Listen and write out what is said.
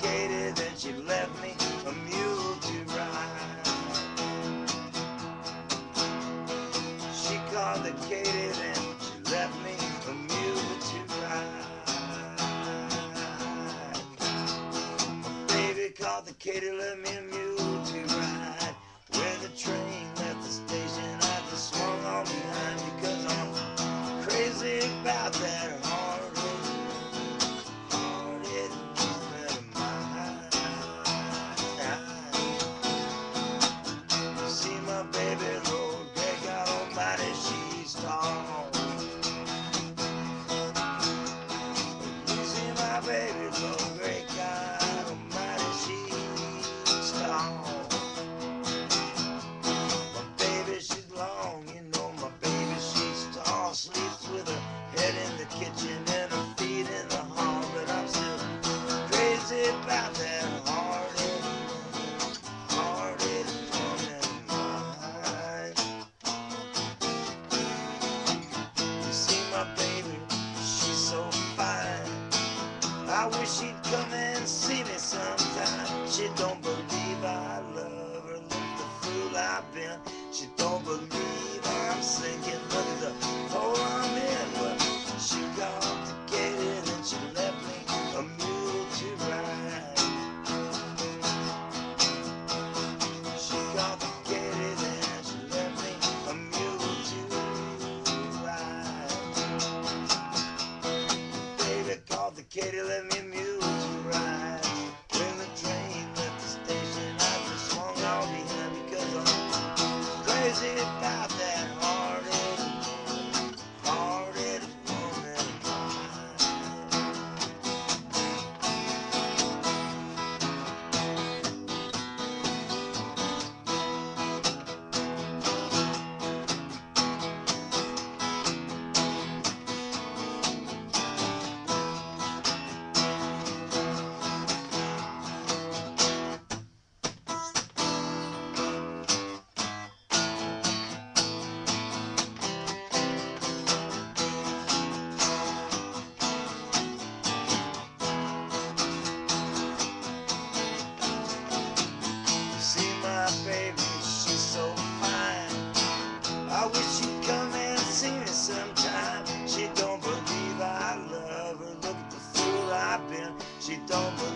Katy, then she left me a mule to ride. She called the Katy, then she left me a mule to ride. My baby Katy, left me I wish she'd come and see me sometime. She don't believe I love her. Look the fool I've been. She don't believe. don't believe.